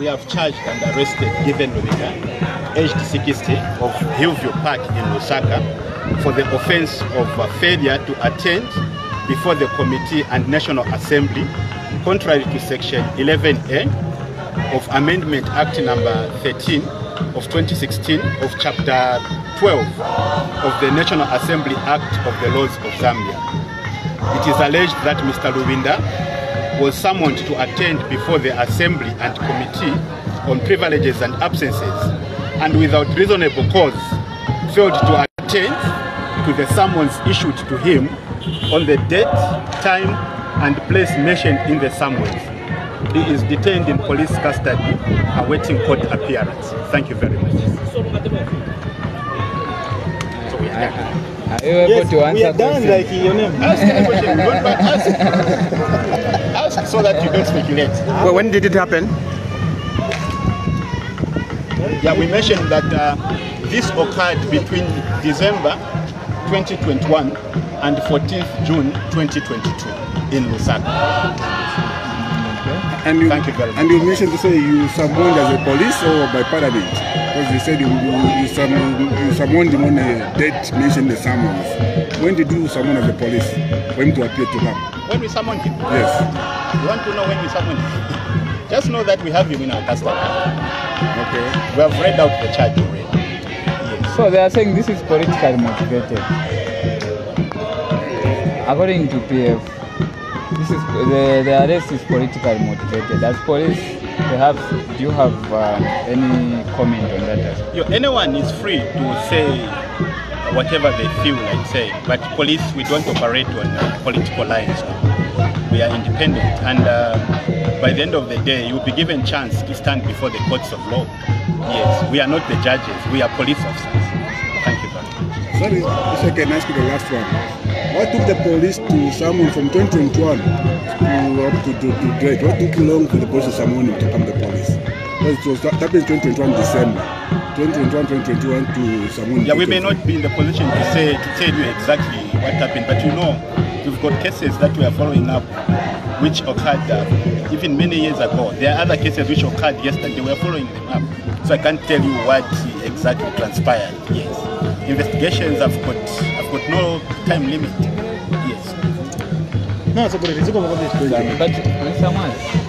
we have charged and arrested Given Lubinda, aged 60, of Hillview Park in Lusaka, for the offense of uh, failure to attend before the Committee and National Assembly, contrary to Section 11A of Amendment Act number 13 of 2016 of Chapter 12 of the National Assembly Act of the Laws of Zambia. It is alleged that Mr. Lubinda was summoned to attend before the Assembly and Committee on Privileges and Absences and without reasonable cause failed to attend to the summons issued to him on the date, time and place mentioned in the summons. He is detained in police custody awaiting court appearance. Thank you very much. Are you able to we are done questions? like your name. Ask any question. But ask. so that you don't speculate. Well, when did it happen? Yeah, we mentioned that uh, this occurred between December 2021 and 14th June 2022 in Lusaka. And you, Thank you very much. And you mentioned to say you summoned as a police or by parliament? Because you said you, you, you, summoned, you summoned him on a date mentioned the summons. When did you summon as a police for him to appear to come? When we summon him, Yes. you want to know when we summon him? Just know that we have him in our custody. Okay. We have read out the charge already. Yes. So they are saying this is politically motivated. According to PF, this is the, the arrest is politically motivated. As police, perhaps do you have um, any comment on that? aspect? You, anyone is free to say whatever they feel like saying, but police, we don't operate on uh, political lines. We are independent, and uh, by the end of the day, you'll be given chance to stand before the courts of law. Yes, we are not the judges, we are police officers. Thank you very much. Sorry, if I can ask you the last one. What took the police to summon from 2021 to up to, to, to? What took long for the police to summon him to come to police? Because it was that happened 2021 December. 2021, 2021 to summon Yeah, we may not be in the position to say to tell you exactly what happened, but you know, we've got cases that we are following up, which occurred uh, even many years ago. There are other cases which occurred yesterday. We are following them up, so I can't tell you what exactly transpired. Yes, investigations have got have got no time limit. Yes. No, it's a good. It's a good. But Mr.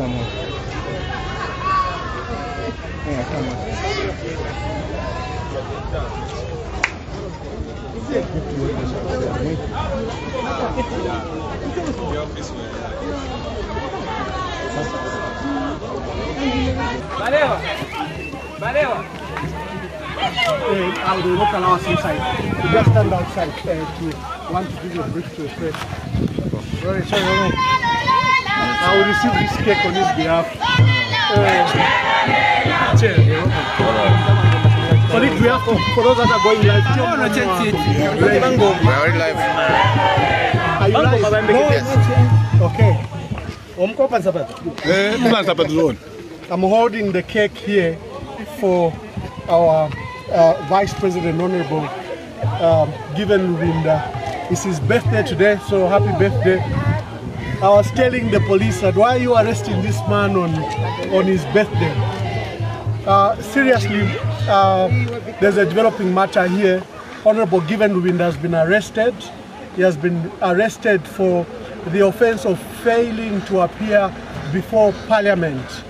Ashamo. Yeah, Ashamo. Uh, I will not allow us inside. We just stand outside uh, to want to give you a brief to the press. Sorry, sorry, no, no. I will receive this cake on his behalf. Uh, chair, you're welcome. Colleague, we have to, for those that are going live, no, no, change it. We are already live. Are you live? No, okay. I'm holding the cake here for our uh, Vice President Honorable um, Given Lubinda. It's his birthday today, so happy birthday. I was telling the police that why are you arresting this man on, on his birthday? Uh, seriously, uh, there's a developing matter here. Honorable Given Lubinda has been arrested. He has been arrested for the offense of failing to appear before Parliament.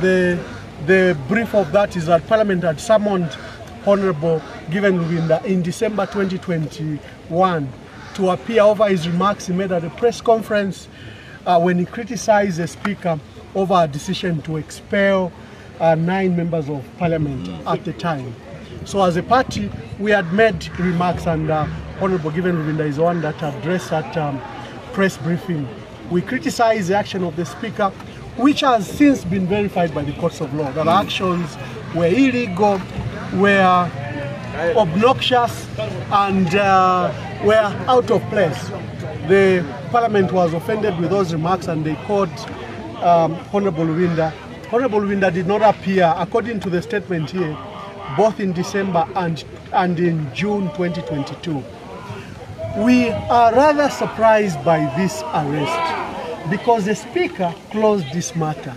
The, the brief of that is that Parliament had summoned Honorable Given Lubinda in December 2021 to appear over his remarks he made at a press conference uh, when he criticized the Speaker over a decision to expel uh, nine members of Parliament at the time. So as a party, we had made remarks and uh, Honorable Given Lubinda is the one that addressed that um, press briefing. We criticized the action of the Speaker, which has since been verified by the courts of law, that our actions were illegal, were obnoxious and uh, were out of place. The Parliament was offended with those remarks and they called um, Honorable Lubinda Honorable Lubinda did not appear, according to the statement here, both in December and, and in June 2022. We are rather surprised by this arrest because the Speaker closed this matter.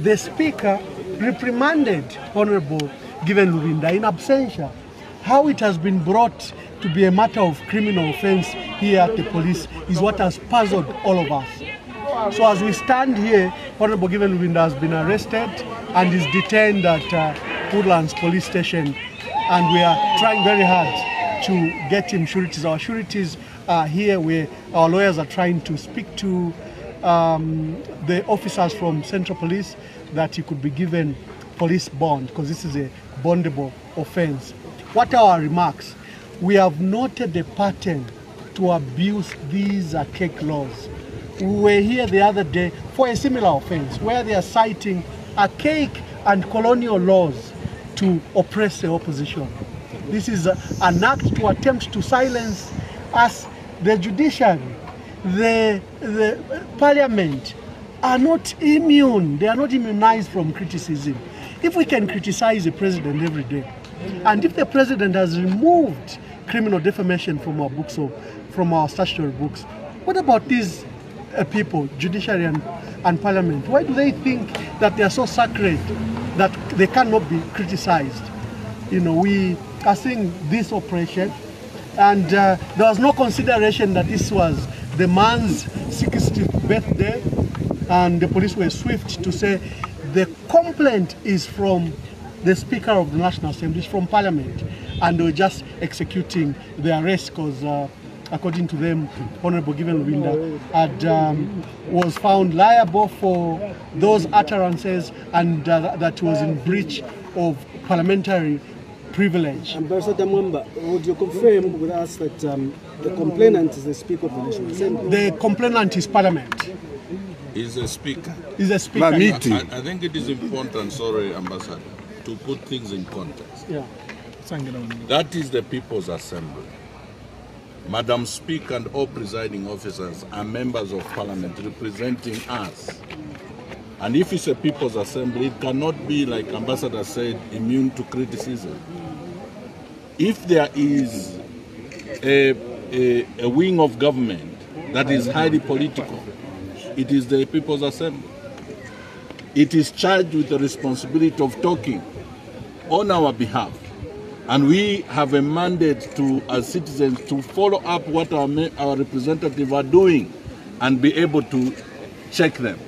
The Speaker reprimanded Honorable Given Lubinda in absentia. How it has been brought to be a matter of criminal offense here at the police is what has puzzled all of us. So as we stand here, Honorable Given Lubinda has been arrested and is detained at uh, Woodlands Police Station and we are trying very hard to get him sureties. Our sureties are here where our lawyers are trying to speak to um, the officers from Central Police that he could be given police bond because this is a bondable offense. What are our remarks? We have noted a pattern to abuse these uh, archaic laws. We were here the other day for a similar offense where they are citing archaic and colonial laws to oppress the opposition. This is a- an act to attempt to silence us, the judiciary, the, the uh, parliament are not immune. They are not immunized from criticism. If we can criticize the president every day, and if the president has removed criminal defamation from our books or from our statutory books, what about these uh, people, judiciary and, and parliament? Why do they think that they are so sacred that they cannot be criticized? You know, we are seeing this operation, and uh, there was no consideration that this was the man's 60th birthday, and the police were swift to say the complaint is from the Speaker of the National Assembly, it's from Parliament, and they were just executing the arrest because, uh, according to them, Honorable Given Lubinda had um, was found liable for those utterances and uh, that was in breach of parliamentary privilege. Ambassador Mwamba, would you confirm with us that um, the complainant is the Speaker of the National Assembly? The complainant is Parliament. is a speaker. Is a speaker. I, I think it is important, sorry, Ambassador, to put things in context. Yeah. That is the People's Assembly. Madam Speaker and all presiding officers are members of Parliament representing us. And if it's a People's Assembly, it cannot be, like Ambassador said, immune to criticism. If there is a, a, a wing of government that is highly political, it is the People's Assembly. It is charged with the responsibility of talking on our behalf. And we have a mandate to, as citizens, to follow up what our, our representatives are doing and be able to check them.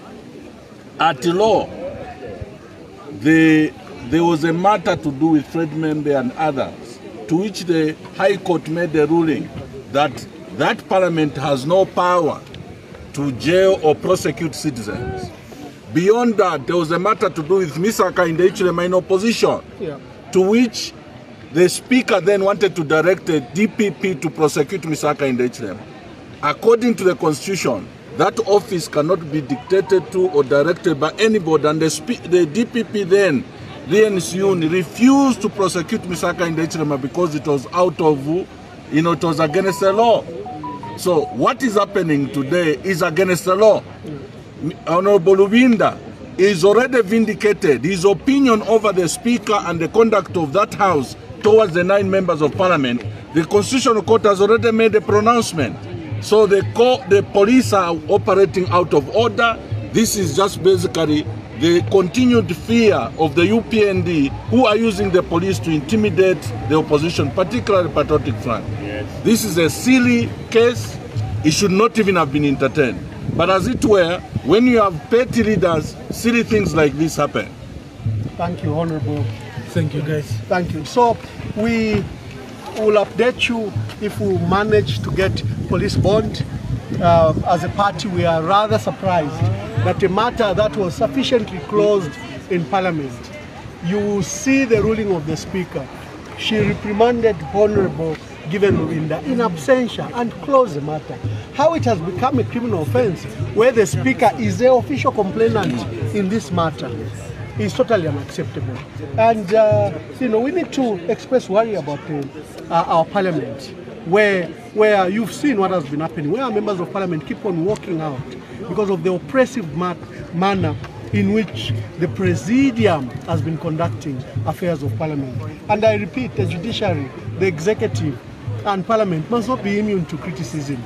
At law, the, there was a matter to do with Fred M'membe and others, to which the High Court made a ruling that that parliament has no power to jail or prosecute citizens. Beyond that, there was a matter to do with Mr. Hakainde Hichilema in opposition, Yeah. to which the speaker then wanted to direct the DPP to prosecute Mr. Hakainde Hichilema. According to the constitution, that office cannot be dictated to or directed by anybody, and the, the DPP then, the NSU, refused to prosecute Mr. Hakainde Hichilema because it was out of, you know, it was against the law. So what is happening today is against the law. Honorable Lubinda is already vindicated. His opinion over the Speaker and the conduct of that House towards the nine members of Parliament, the Constitutional Court has already made a pronouncement. So the, co- the police are operating out of order. This is just basically the continued fear of the UPND who are using the police to intimidate the opposition, particularly Patriotic Front. This is a silly case. It should not even have been entertained. But as it were, when you have petty leaders, silly things like this happen. Thank you, Honorable. Thank you, guys. Thank you. So we will update you if we manage to get police bond. Uh, as a party, we are rather surprised that a matter that was sufficiently closed in Parliament, you will see the ruling of the Speaker. She reprimanded Honorable Given in absentia and closed the matter. How it has become a criminal offense where the Speaker is the official complainant in this matter is totally unacceptable. And, uh, you know, we need to express worry about uh, uh, our parliament, where, where you've seen what has been happening, where members of parliament keep on walking out because of the oppressive ma- manner in which the Presidium has been conducting affairs of Parliament. And I repeat, the judiciary, the executive, and Parliament must not be immune to criticism.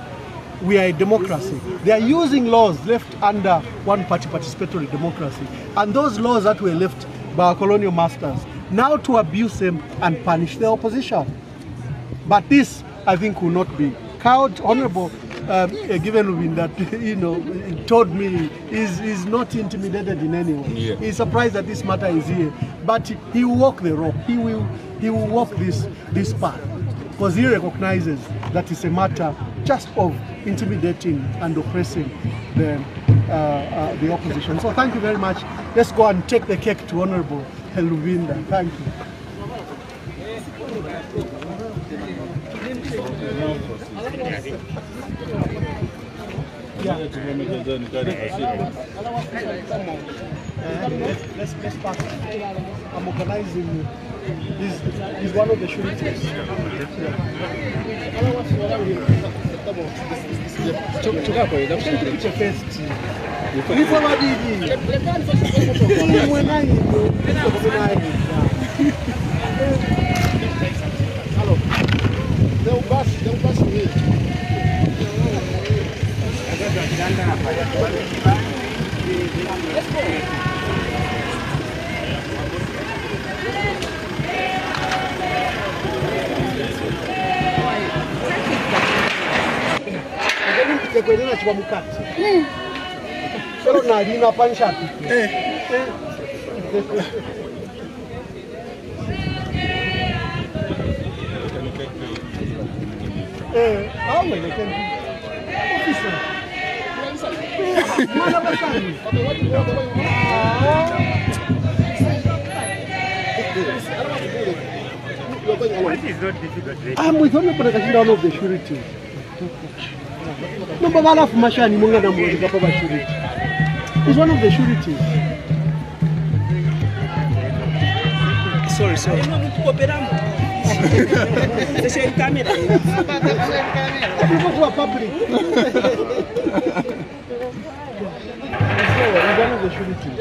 We are a democracy. They are using laws left under one party participatory democracy. And those laws that were left by our colonial masters now to abuse them and punish the opposition. But this, I think, will not be. Count Honorable um, uh, given that you know told me is is not intimidated in any way. Yeah. He's surprised that this matter is here, but he will walk the road. He will he will walk this this path because he recognizes that it's a matter just of intimidating and oppressing the uh, uh, the opposition. So thank you very much. Let's go and take the cake to Honorable Lubinda. Thank you. Yeah. Uh, let's, let's, let's. I'm organizing. He's, he's one of the shooters. Deu baixo mesmo. tekwe lena chiwa mukati selo nalina panshati aweleke eh, ofisa. Mana bakani I'm with only for the of the surety. Nomba balafu mashani mwanga na mwezi kapa ba surety. He's one of the sureties. Sorry, sorry. People who are public. He's one of the sureties.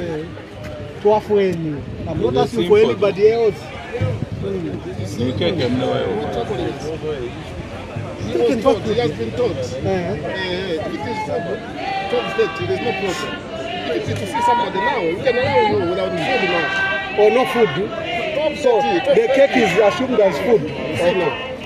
Eh, Tuafueni. I'm not asking for anybody else. Nikeke mno wewe. You can talk to He has him. been taught. Eh, Uh, if it is taught state, there's no problem. If you see somebody now, you can allow you without food now. Or no food. So the cake is assumed as food. See now.